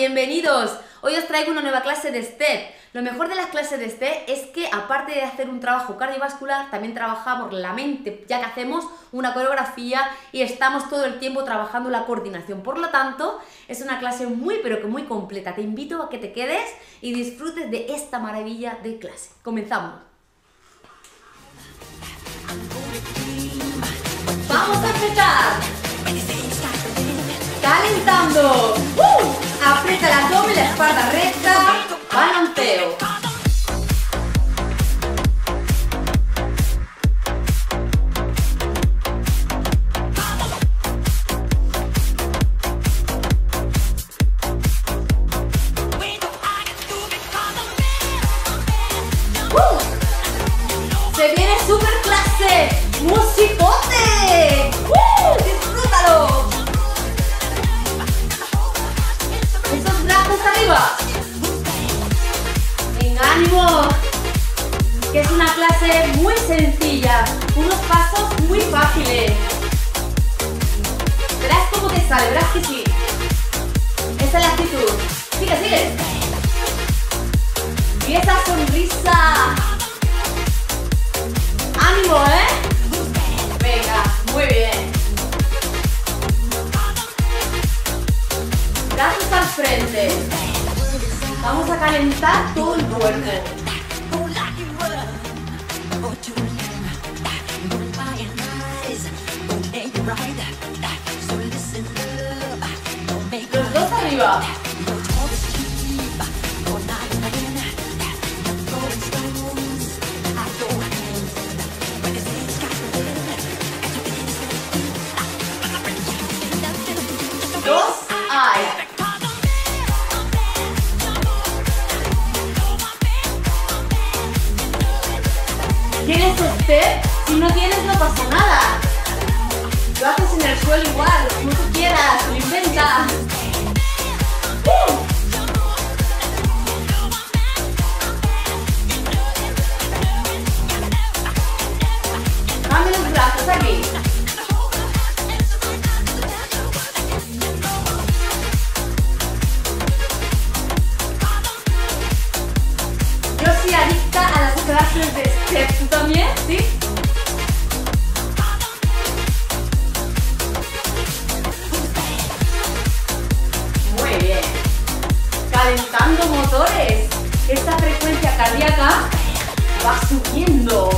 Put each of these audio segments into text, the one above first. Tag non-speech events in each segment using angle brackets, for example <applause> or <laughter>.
bienvenidos. Hoy os traigo una nueva clase de STEP. Lo mejor de las clases de STEP es que aparte de hacer un trabajo cardiovascular, también trabajamos la mente, ya que hacemos una coreografía y estamos todo el tiempo trabajando la coordinación. Por lo tanto, es una clase muy pero que muy completa. Te invito a que te quedes y disfrutes de esta maravilla de clase. Comenzamos. Vamos a empezar. Calentando. El abdomen, la espalda recta. Balanceo. ¡Uh! Se viene super clase. ¡Musicote! Arriba. Venga, ánimo. Que es una clase muy sencilla. Unos pasos muy fáciles. Verás cómo te sale, verás que sí. Esa es la actitud. Sigue, sigue. Y esa sonrisa. A calentar todo el cuerpo. Los dos arriba. No tienes, no pasa nada. Lo haces en el suelo igual, como tú quieras, lo inventas. ¡Uh! Dame los brazos aquí. Va subiendo.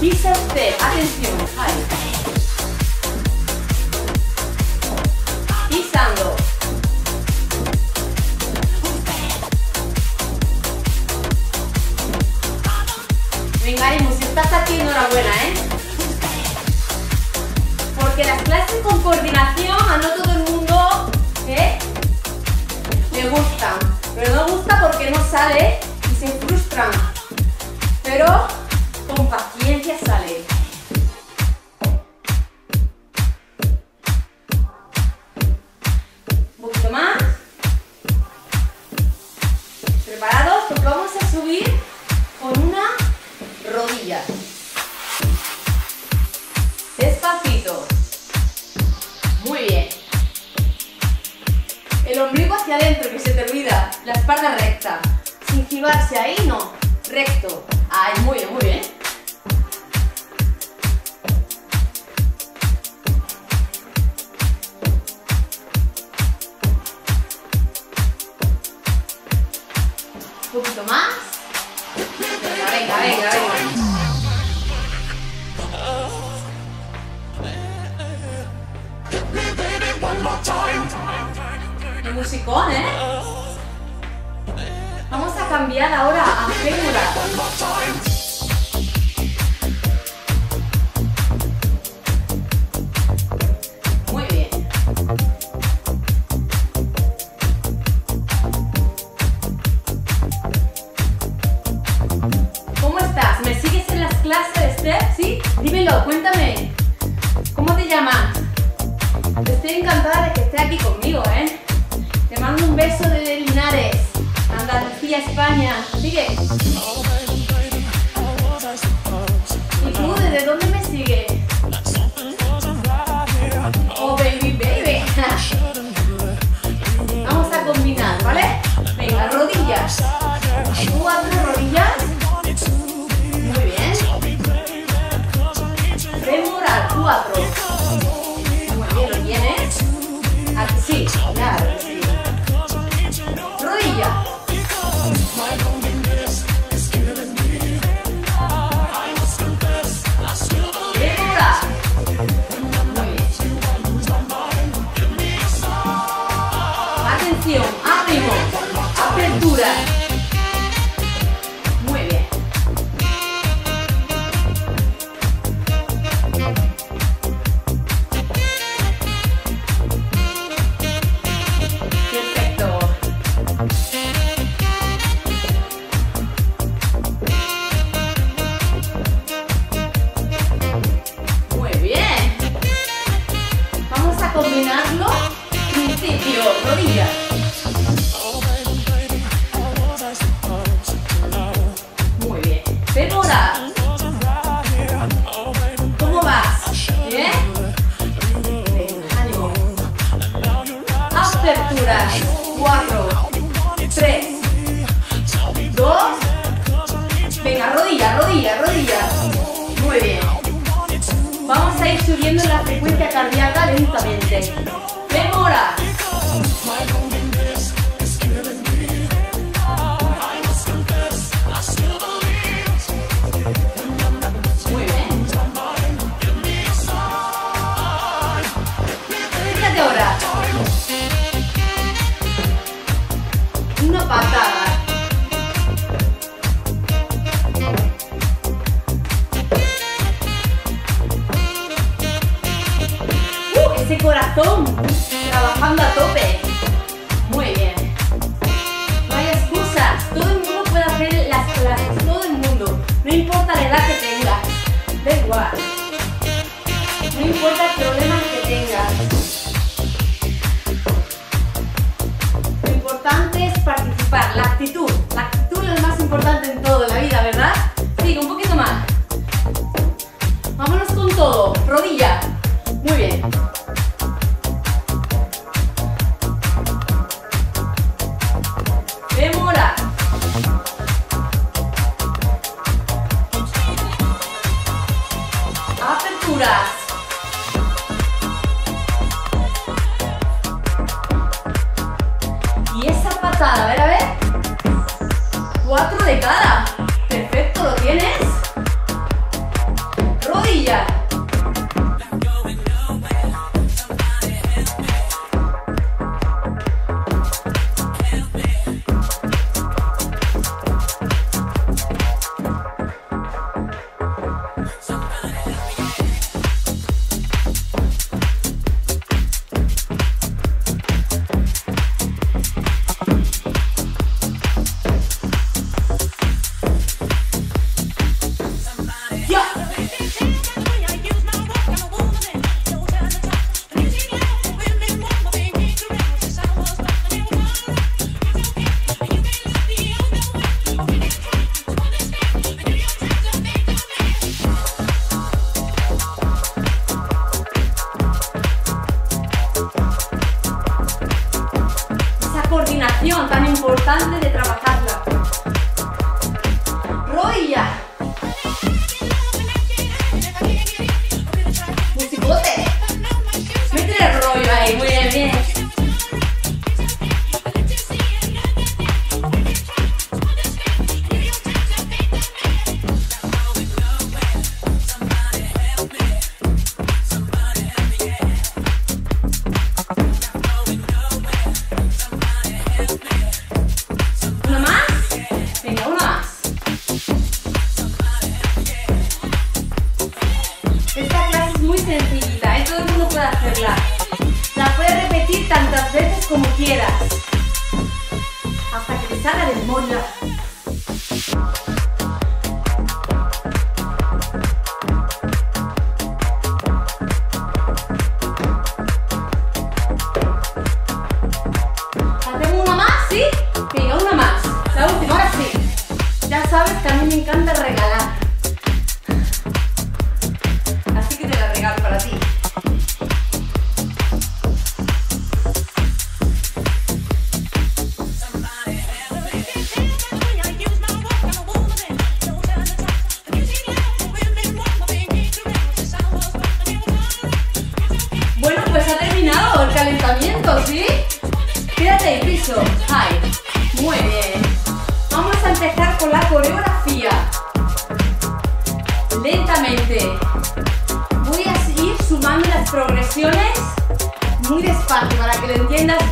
Pisa step. Atención. Ahí. Pisando. Venga, ánimo, si estás aquí, enhorabuena, ¿eh? Porque las clases con coordinación a no todo el mundo ¿eh? le gustan. Pero no gusta porque no sale y se frustran. Pero con paciencia sale. Musicón, ¿eh? Vamos a cambiar ahora a fémura. Cuéntame. ¿Cómo te llamas? Estoy encantada de que estés aquí conmigo, ¿eh? mando un beso desde Linares, Andalucía, España. Sigue. ¿Y tú desde dónde me sigues? Oh, baby, baby. <laughs> Vamos a combinar, ¿vale? Venga, rodillas. Cuatro para que lo entiendas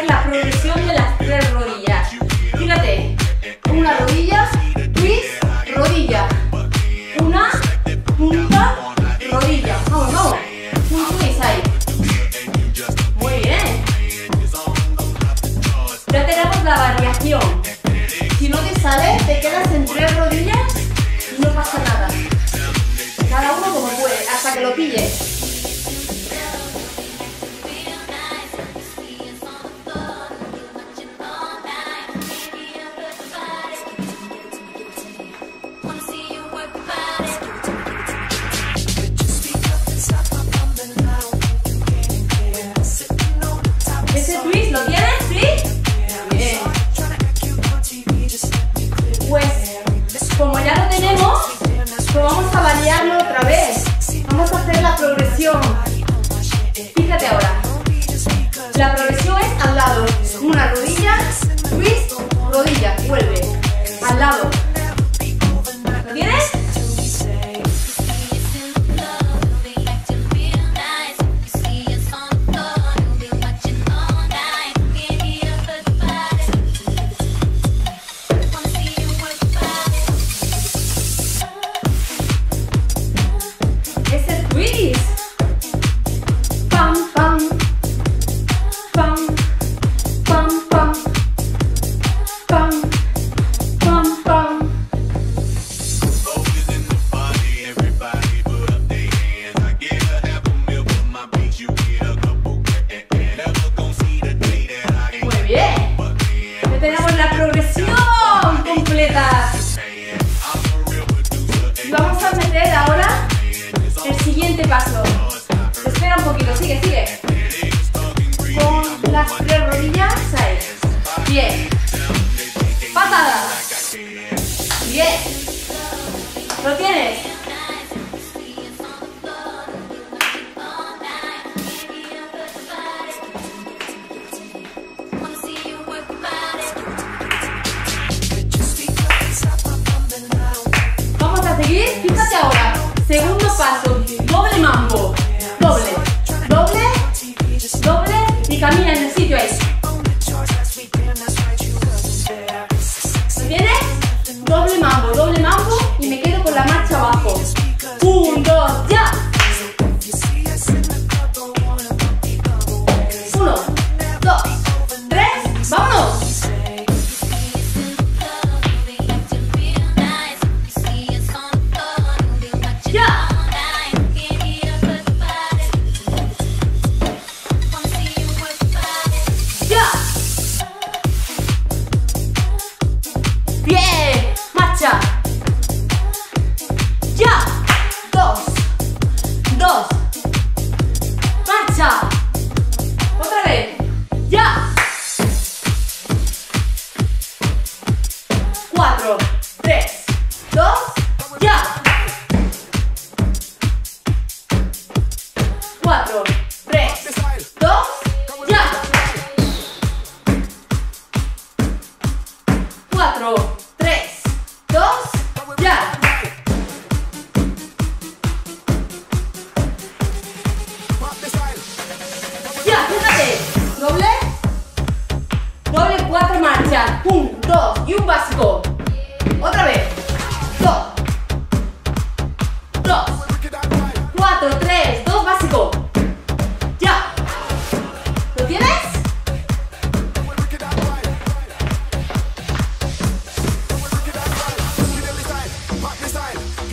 la progresión de las tres rodillas. Fíjate, una rodilla, twist, rodilla. Una, punta, rodilla. Vamos, vamos. Un twist ahí. Muy bien. Ya tenemos la variación. Si no te sale, te quedas en tres rodillas y no pasa nada. Cada uno como puede, hasta que lo pilles.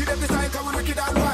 every time, cause we wicked and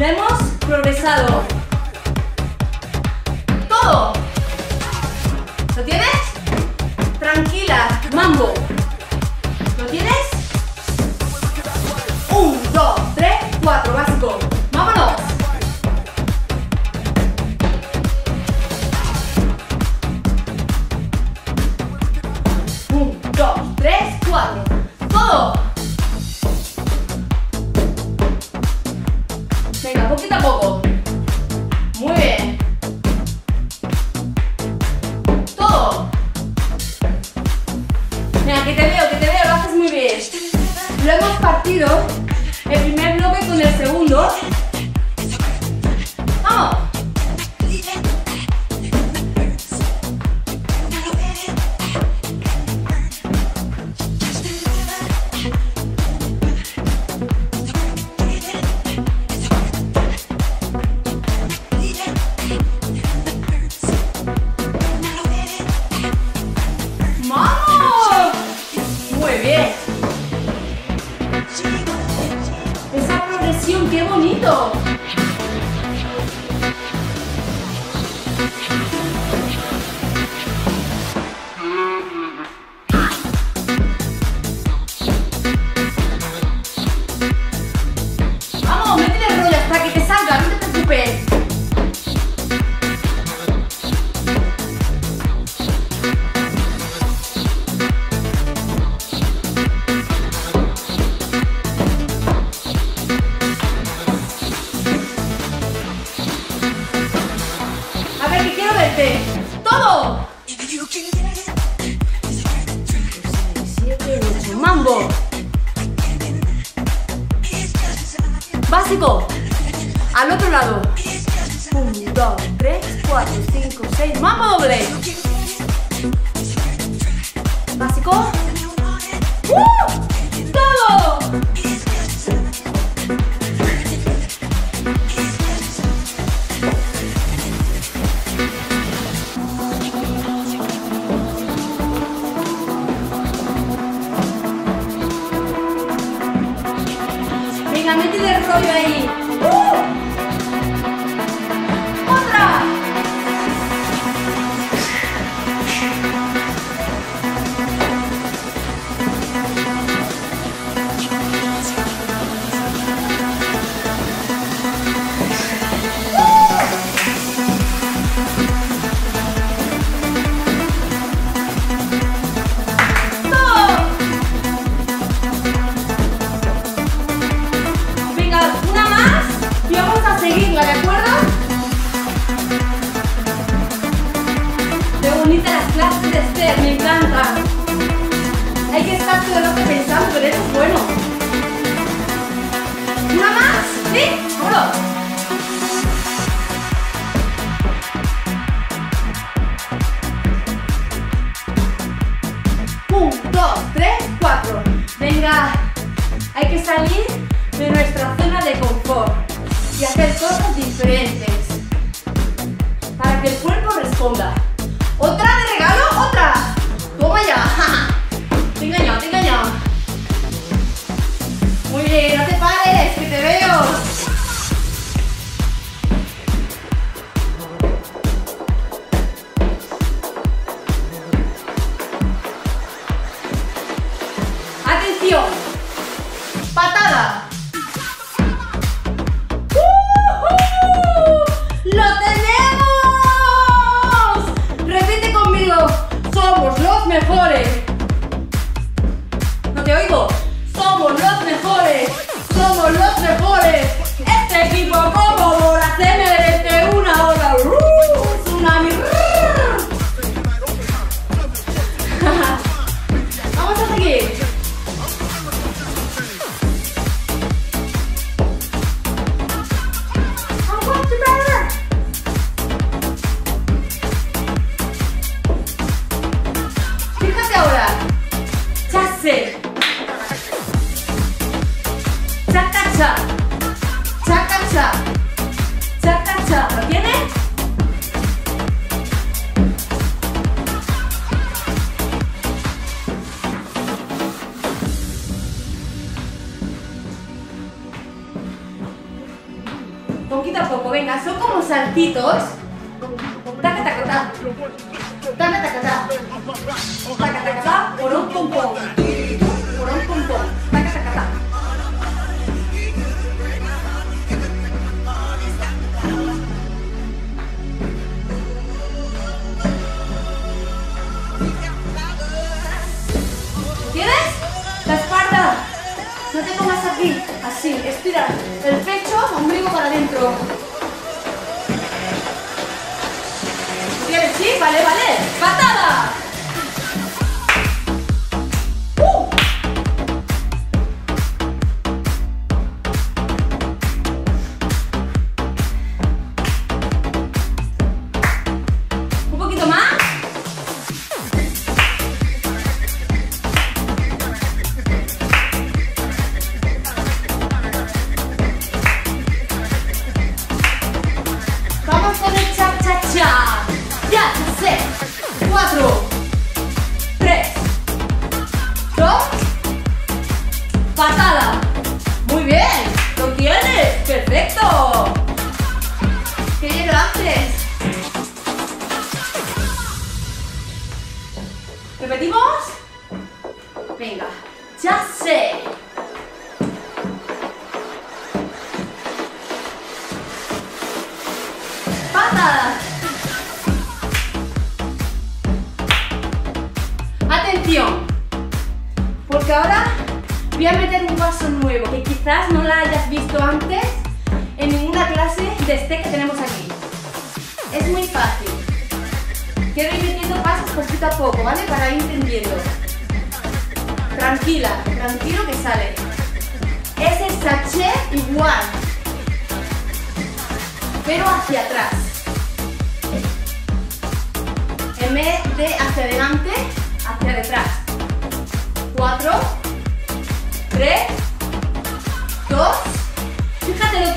Hemos progresado. Todo. ¿Lo tienes? Tranquila. Mambo.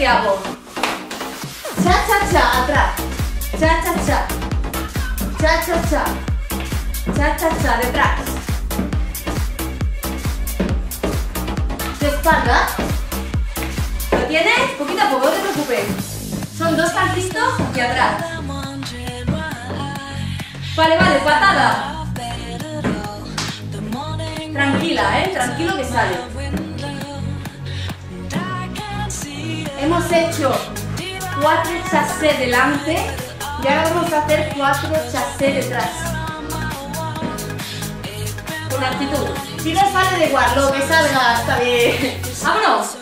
Que hago. Cha, cha, cha, atrás. Cha, cha, cha. Cha, cha, cha. Cha, cha, cha, detrás. De espalda. ¿Lo tienes? Poquito a poco, no te preocupes. Son dos pasitos hacia atrás. Vale, vale, patada. Tranquila, ¿eh? Tranquilo que sale. Hemos hecho cuatro chassés delante y ahora vamos a hacer cuatro chassés detrás. Con actitud. Si no sale da igual, lo que salga está bien. <laughs> ¡Vámonos!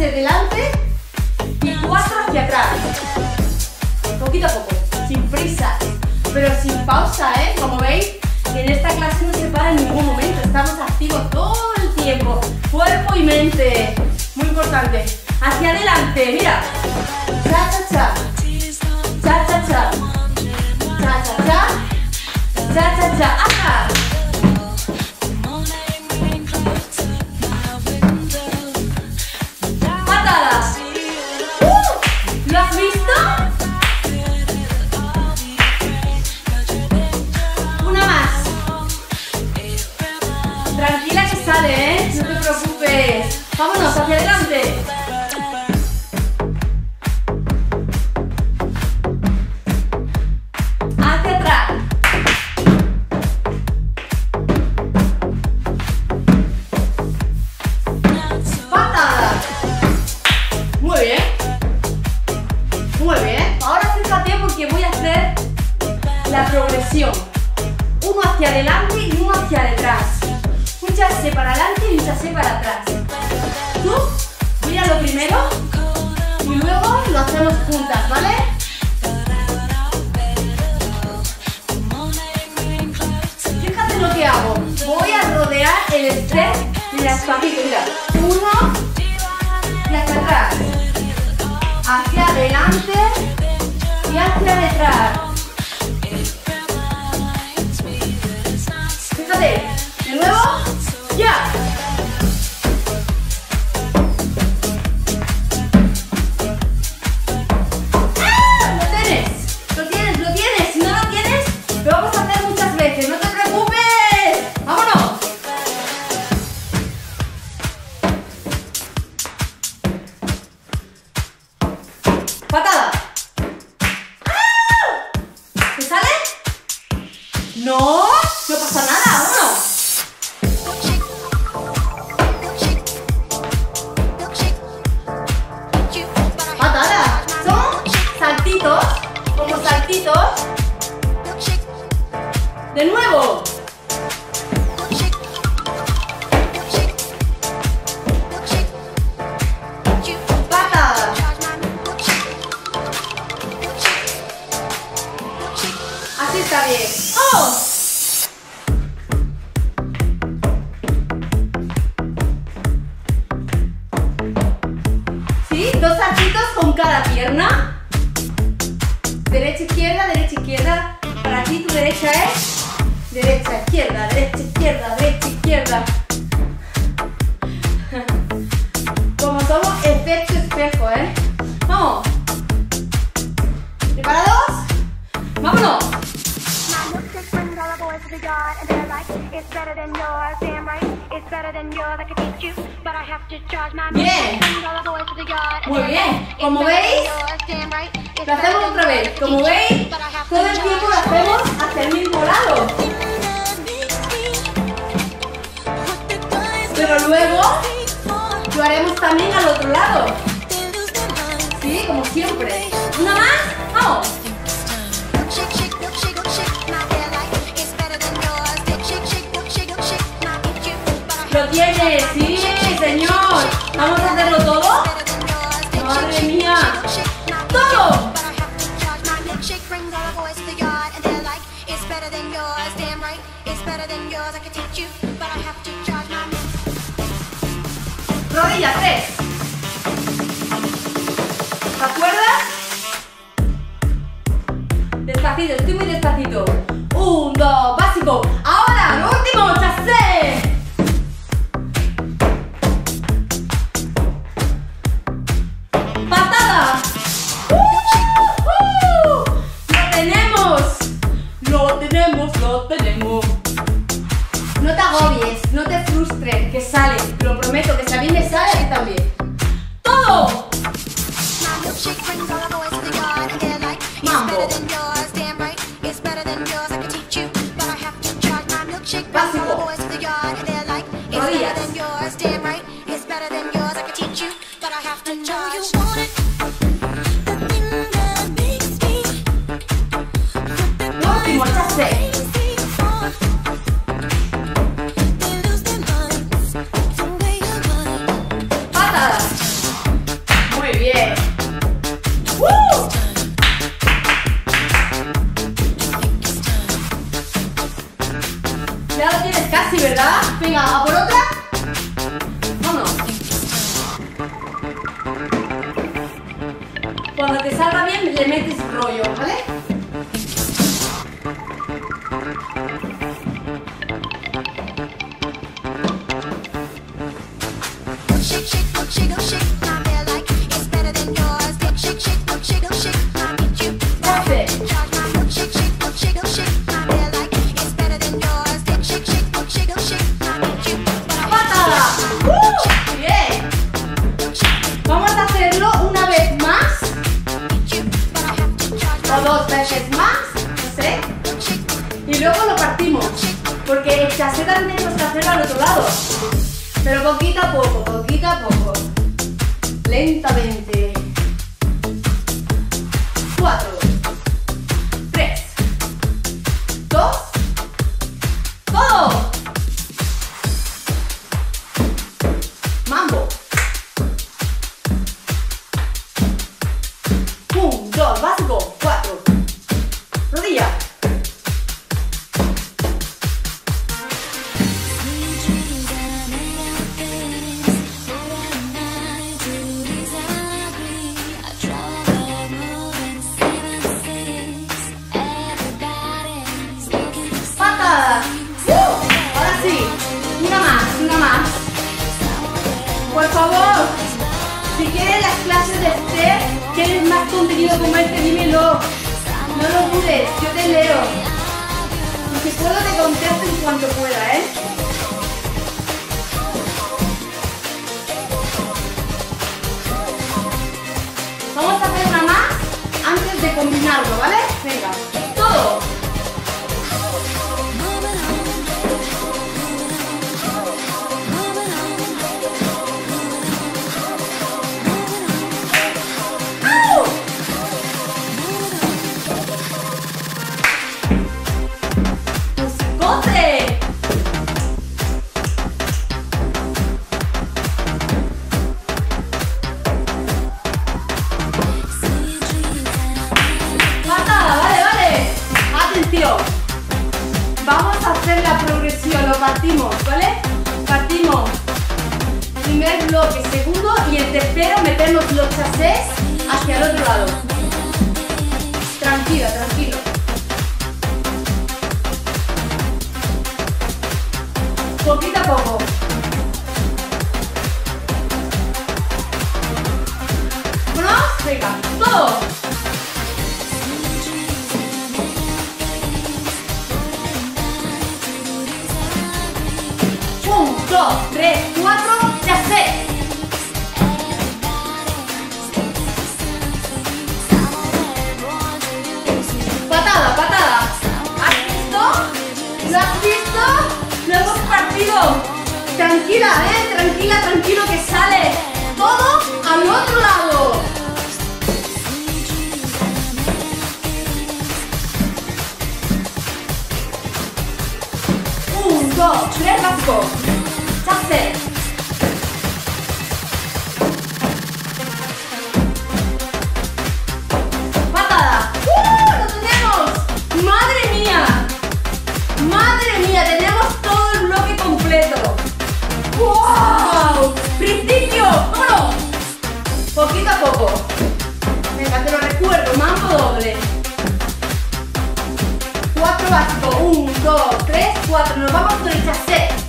hacia delante y cuatro hacia atrás. Poquito a poco, sin prisa, pero sin pausa, ¿eh? Como veis, en esta clase no se para en ningún momento, estamos activos todo el tiempo, cuerpo y mente. Muy importante. Hacia adelante, mira. Cha, cha, cha. Cha, cha, cha. Cha, cha, cha. Cha, cha, cha. Ajá. hacemos juntas, ¿vale? Fíjate lo que hago. Voy a rodear el estrés de las papitas. Uno y hacia atrás. Hacia adelante y hacia detrás. Dos saltitos con cada pierna. Derecha, izquierda, derecha, izquierda. Para ti tu derecha es derecha, izquierda, derecha, izquierda, derecha, izquierda. Como somos efecto espejo, ¿eh? Vamos. ¿Preparados? ¡Vámonos! Bien. Muy bien. Como veis, lo hacemos otra vez. Como veis, todo el tiempo lo hacemos hacia el mismo lado. Pero luego lo haremos también al otro lado. Sí, como siempre. Una más. Vamos. lo tiene, sí, señor. Vamos a hacerlo todo. Madre mía. Todo. Rodilla 3. ¿Te acuerdas? Despacito, estoy muy despacito. Un, dos, básico. Ahora, lo último, chassé. 플레 맞고 자세 patada. ¡Uh! lo tenemos madre mía madre mía tenemos todo el bloque completo. Wow principio vámonos poquito a poco. Venga te lo recuerdo. Mambo doble. Cuatro básicos. Uno 2, 3, 4. Nos vamos con el.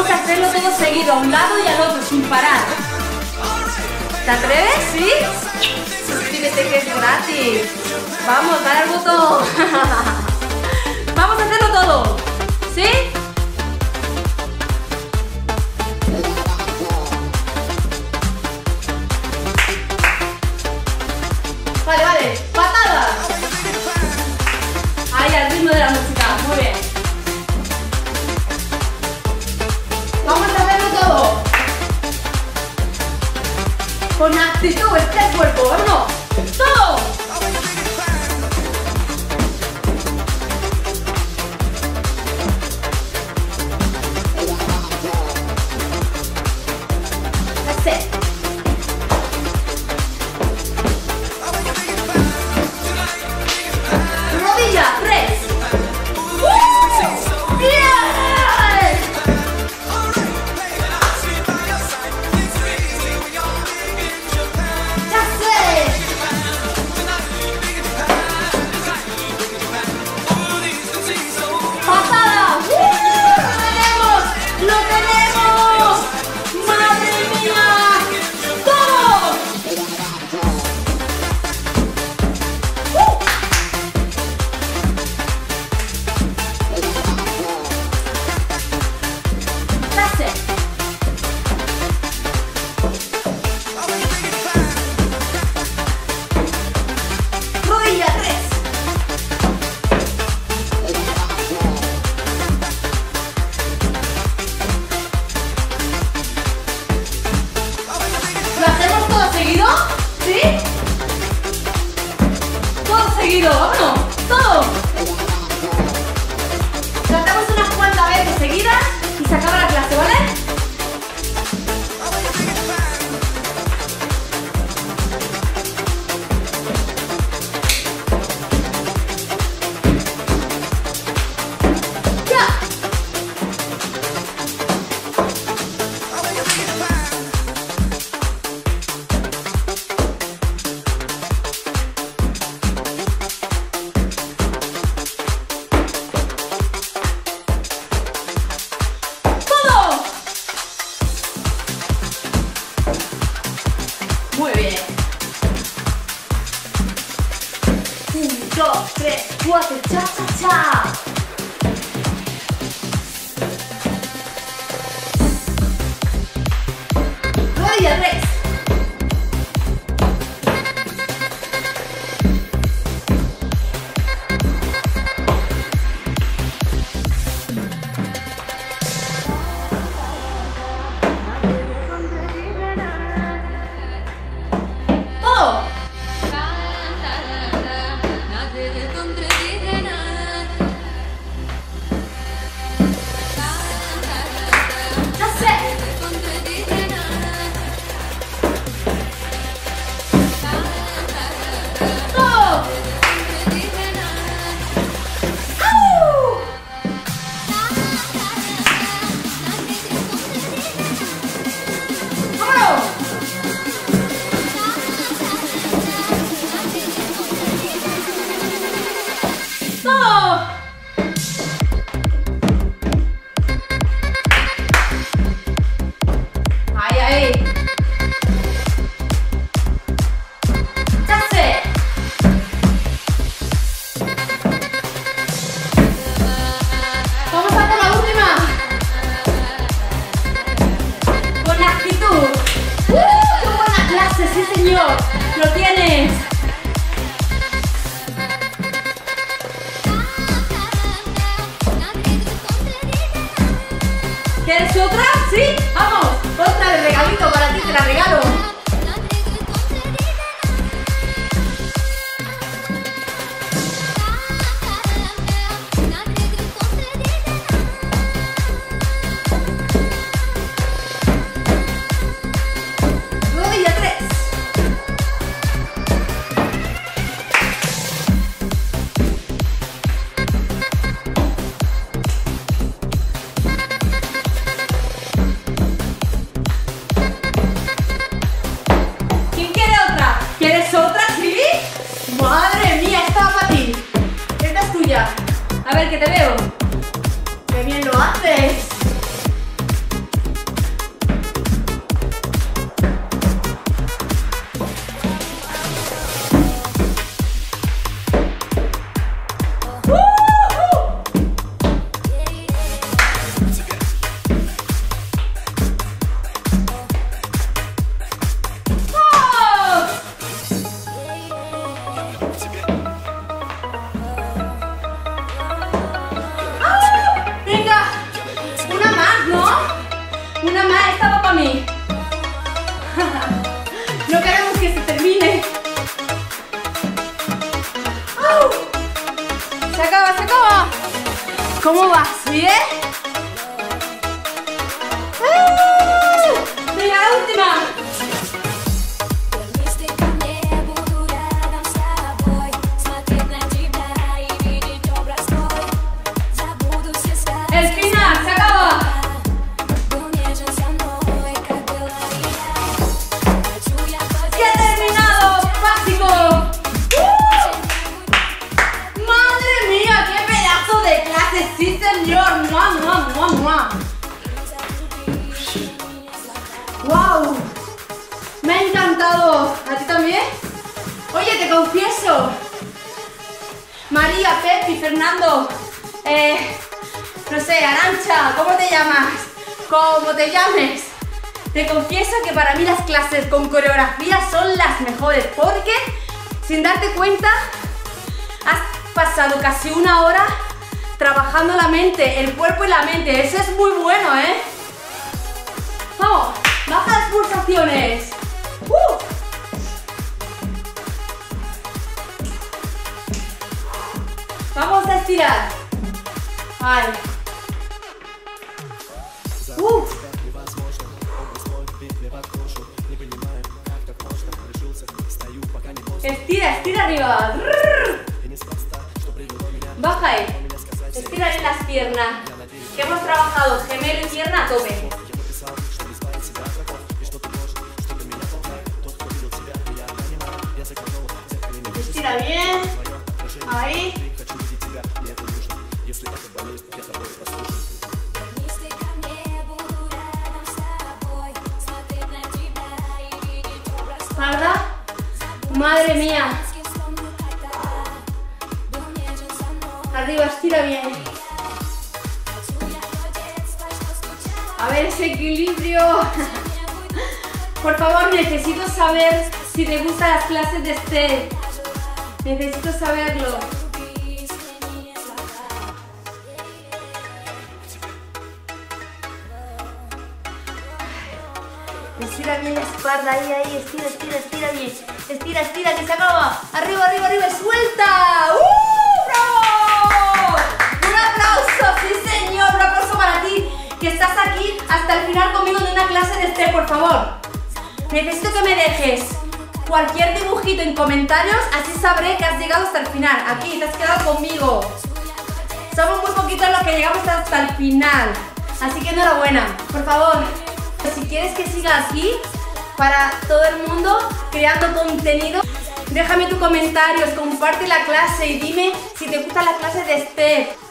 vamos a hacerlo todo seguido, a un lado y al otro, sin parar. ¿Te atreves? ¿Sí? Suscríbete que es gratis. Vamos, dale al botón. <laughs> vamos a hacerlo todo. ¿Sí? Vámonos. Todo. Te confieso que para mí las clases con coreografía son las mejores porque sin darte cuenta has pasado casi una hora trabajando la mente, el cuerpo y la mente. Eso es muy bueno, ¿eh? Vamos, baja las pulsaciones. ¡Uh! Vamos a estirar. Ay. Pierna a tope. Estira bien. Ahí. equilibrio. Por favor, necesito saber si te gustan las clases de este. Necesito saberlo. Estira bien la espalda, ahí, ahí, estira, estira, estira bien. Estira, estira, que se acaba. Arriba, arriba, arriba, suelta. ¡Uh! ¡Bravo! Un aplauso, sí señor, un aplauso para ti que estás aquí hasta el final conmigo de una clase de step, por favor. Necesito que me dejes cualquier dibujito en comentarios, así sabré que has llegado hasta el final. Aquí, te has quedado conmigo. Somos muy poquitos los que llegamos hasta el final. Así que enhorabuena. Por favor, si quieres que siga aquí para todo el mundo creando contenido, déjame tus comentarios, comparte la clase y dime si te gusta la clase de STEP.